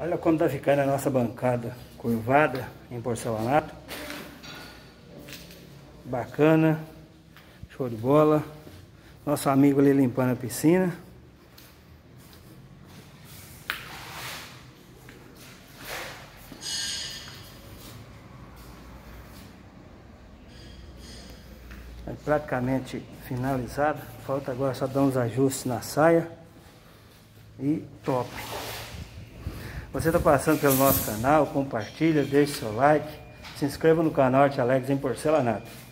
Olha como tá ficando a nossa bancada curvada em porcelanato. Bacana. Show de bola. Nosso amigo ali limpando a piscina. É praticamente finalizado. Falta agora só dar uns ajustes na saia. E top. Você está passando pelo nosso canal, compartilha, deixe seu like, se inscreva no canal Arte Alex em Porcelanato.